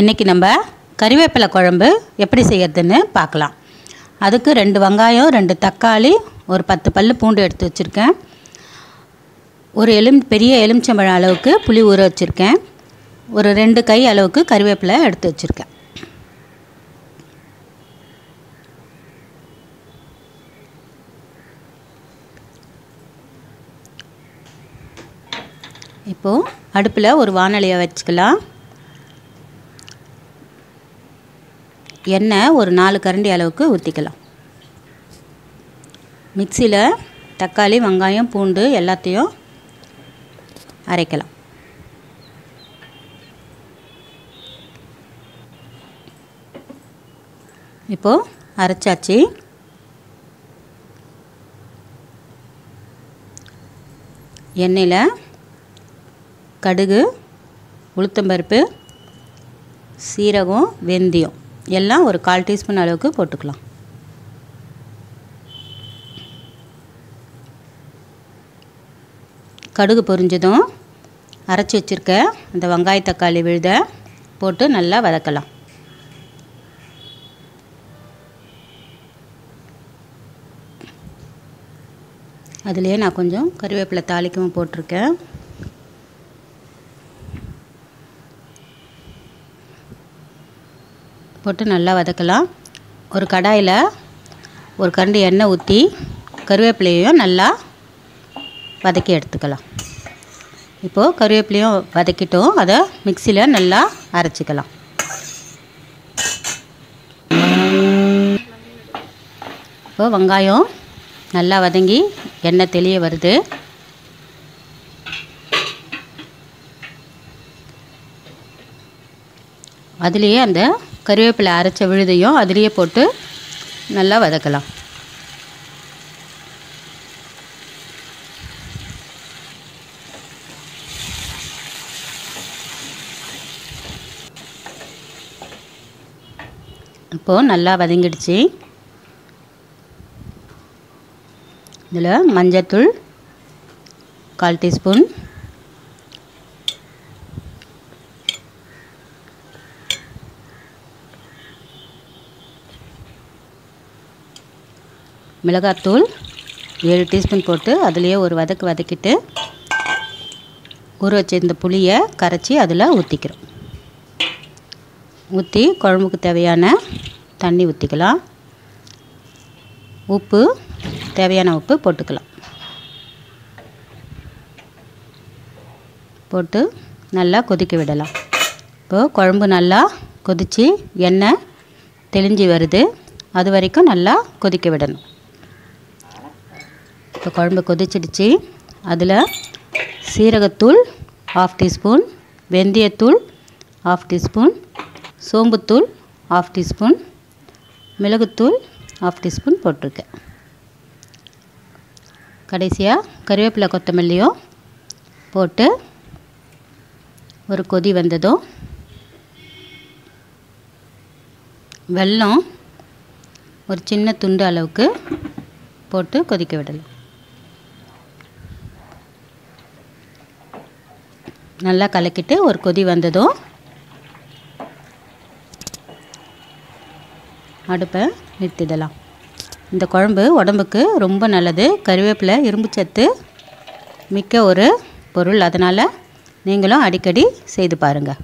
இன்றைக்கி நம்ம கறிவேப்பிலை குழம்பு எப்படி செய்யறதுன்னு பார்க்கலாம். அதுக்கு ரெண்டு வெங்காயம் ரெண்டு தக்காளி ஒரு பத்து பல் பூண்டு எடுத்து வச்சுருக்கேன். ஒரு எலும் பெரிய எலுமிச்சம்பழம் அளவுக்கு புளி ஊற வச்சுருக்கேன். ஒரு ரெண்டு கை அளவுக்கு கறிவேப்பிலை எடுத்து வச்சுருக்கேன். இப்போது அடுப்பில் ஒரு வானலியை வச்சுக்கலாம். எண்ணெய் ஒரு நாலு கரண்டி அளவுக்கு ஊற்றிக்கலாம் மிக்சியில் தக்காளி வெங்காயம் பூண்டு எல்லாத்தையும் அரைக்கலாம். இப்போது அரைச்சாச்சு. எண்ணெயில் கடுகு உளுத்தம்பருப்பு சீரகம் வெந்தயம். எல்லாம் ஒரு கால் டீஸ்பூன் அளவுக்கு போட்டுக்கலாம். கடுகு பொரிஞ்சதும் அரைச்சி வச்சுருக்க அந்த வெங்காய தக்காளி விழுத போட்டு நல்லா வதக்கலாம். அதுலேயே நான் கொஞ்சம் கறிவேப்பிலை தாளிக்கவும் போட்டிருக்கேன். போட்டு நல்லா வதக்கலாம். ஒரு கடாயில் ஒரு கரண்டு எண்ணெய் ஊற்றி கருவேப்பிலையும் நல்லா வதக்கி எடுத்துக்கலாம். இப்போது கருவேப்பிலையும் வதக்கிட்டோம். அதை மிக்சியில் நல்லா அரைச்சிக்கலாம். இப்போ வெங்காயம் நல்லா வதங்கி எண்ணெய் தெளிய வருது. அதுலேயே அந்த கருவேப்பிலை அரைச்ச விழுதையும் அதுலேயே போட்டு நல்லா வதக்கலாம். இப்போது நல்லா வதங்கிடுச்சு. இதில் மஞ்சத்தூள் கால் டீஸ்பூன் மிளகாத்தூள் ஏழு டீஸ்பூன் போட்டு அதுலேயே ஒரு வதக்கு வதக்கிட்டு ஊற வச்சிருந்த புளியை கரைச்சி அதில் ஊற்றிக்கிறோம் ஊற்றி குழம்புக்கு தேவையான தண்ணி ஊற்றிக்கலாம் உப்பு தேவையான உப்பு போட்டுக்கலாம். போட்டு நல்லா கொதிக்க விடலாம். இப்போது குழம்பு நல்லா கொதித்து எண்ணெய் தெளிஞ்சு வருது. அது வரைக்கும் நல்லா கொதிக்க விடணும். இப்போ குழம்பு கொதிச்சிடுச்சு. அதில் சீரகத்தூள் ஆஃப் டீஸ்பூன் வெந்தயத்தூள் ஆஃப் டீஸ்பூன் சோம்புத்தூள் ஆஃப் டீஸ்பூன் மிளகுத்தூள் ஆஃப் டீஸ்பூன் போட்டிருக்கேன். கடைசியாக கருவேப்பிலை கொத்தமல்லியும் போட்டு ஒரு கொதி வந்ததும் வெல்லம் ஒரு சின்ன துண்டு அளவுக்கு போட்டு கொதிக்க விடலாம். நல்லா கலக்கிட்டு ஒரு கொதி வந்ததும் அடுப்பை நிறுத்திடலாம். இந்த குழம்பு உடம்புக்கு ரொம்ப நல்லது. கருவேப்பிலை இரும்பு சத்து மிக்க ஒரு பொருள். அதனால் நீங்களும் அடிக்கடி செய்து பாருங்கள்